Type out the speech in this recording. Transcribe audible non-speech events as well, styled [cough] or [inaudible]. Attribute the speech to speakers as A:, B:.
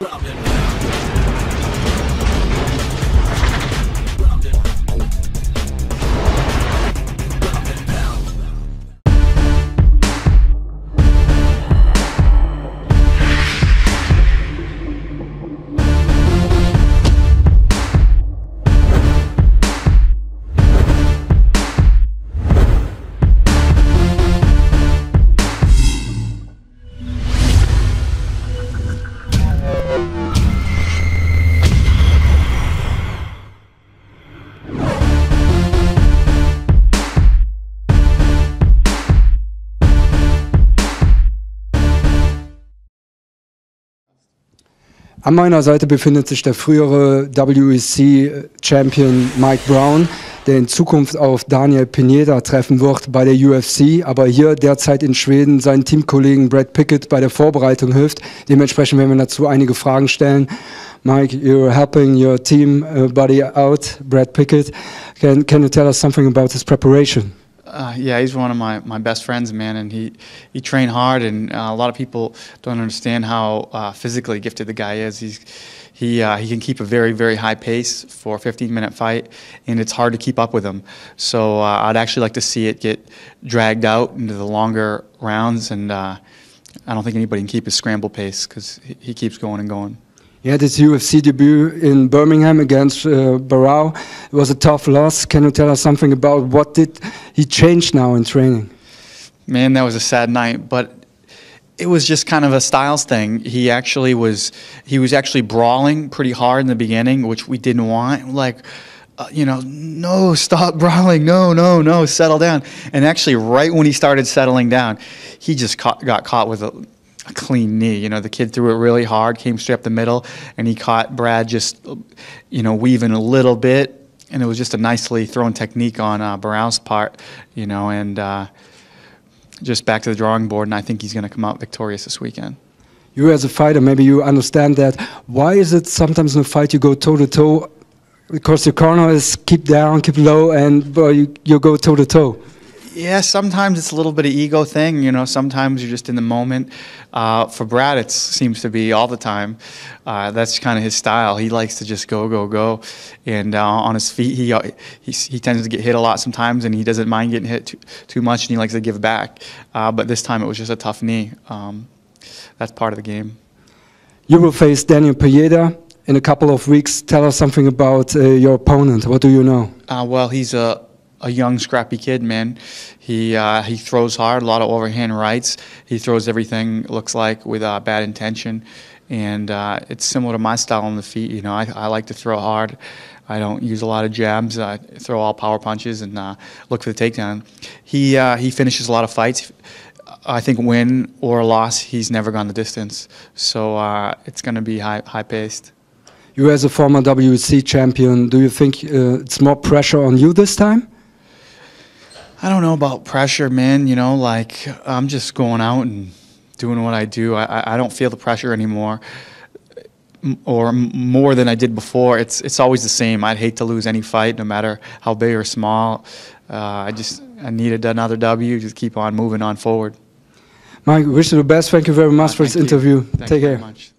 A: Robin. An meiner Seite befindet sich der frühere WEC-Champion Mike Brown, der in Zukunft auf Daniel Pineda treffen wird bei der UFC, aber hier derzeit in Schweden seinen Teamkollegen Brad Pickett bei der Vorbereitung hilft. Dementsprechend werden wir dazu einige Fragen stellen. Mike, you're helping your team uh, buddy out, Brad Pickett. Can, can you tell us something about his preparation?
B: Uh, yeah, he's one of my, my best friends, man, and he, he trained hard, and uh, a lot of people don't understand how uh, physically gifted the guy is. He's he uh, he can keep a very very high pace for a 15 minute fight, and it's hard to keep up with him. So uh, I'd actually like to see it get dragged out into the longer rounds, and uh, I don't think anybody can keep his scramble pace because he, he keeps going and going.
A: He had his UFC debut in Birmingham against uh, Barao. It was a tough loss. Can you tell us something about what did he change now in training?
B: Man, that was a sad night, but it was just kind of a styles thing. He actually was he was actually brawling pretty hard in the beginning, which we didn't want. Like uh, you know, no, stop [laughs] brawling, no, no, no, settle down. And actually, right when he started settling down, he just caught, got caught with a, a clean knee. You know, the kid threw it really hard, came straight up the middle, and he caught Brad just, you know, weaving a little bit. And it was just a nicely thrown technique on uh, Barao's part, you know, and uh, just back to the drawing board. And I think he's going to come out victorious this weekend.
A: You, as a fighter, maybe you understand that. Why is it sometimes in a fight you go toe to toe? Because your corner is keep down, keep low, and uh, you, you go toe to toe.
B: Yeah, sometimes it's a little bit of ego thing. You know, sometimes you're just in the moment. Uh, for Brad, it seems to be all the time. Uh, that's kind of his style. He likes to just go, go, go, and uh, on his feet, he, uh, he he tends to get hit a lot sometimes, and he doesn't mind getting hit too, too much, and he likes to give back. Uh, but this time, it was just a tough knee. Um, that's part of the game.
A: You will face Daniel Pineda in a couple of weeks. Tell us something about uh, your opponent. What do you know?
B: well, he's a a young, scrappy kid, man. He uh, he throws hard, a lot of overhand rights. He throws everything looks like with uh, bad intention, and uh, it's similar to my style on the feet. You know, I, I like to throw hard. I don't use a lot of jabs. I throw all power punches and uh, look for the takedown. He uh, he finishes a lot of fights. I think win or loss, he's never gone the distance. So uh, it's going to be high high paced.
A: You, as a former WEC champion, do you think it's more pressure on you this time?
B: I don't know about pressure, man. You know, like I'm just going out and doing what I do. I, I don't feel the pressure anymore, or more than I did before. It's it's always the same. I'd hate to lose any fight, no matter how big or small. Uh, I just I needed another W. Just keep on moving on forward.
A: Mike, wish you the best. Thank you very much uh, for this you. interview.
B: Thank
A: Take care.
B: much.